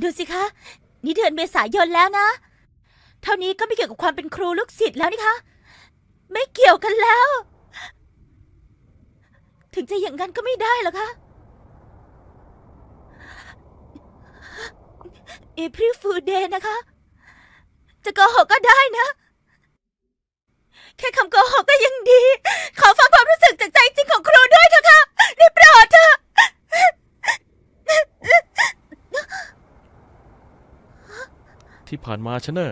ดูสิคะ นี่เดือนเมษายนแล้วนะ เท่านี้ก็ไม่เกี่ยวกับความเป็นครูลูกศิษย์แล้วนี่คะ ไม่เกี่ยวกันแล้ว ถึงจะอย่างนั้นก็ไม่ได้หรอกคะ April Fool Day นะคะ จะโกหกก็ได้นะ แค่คำโกหกก็ยังดี ขอฟังความรู้สึกจากใจจริงของครูด้วยเถอะค่ะได้โปรดเถอะ ที่ผ่านมาฉันน่ะ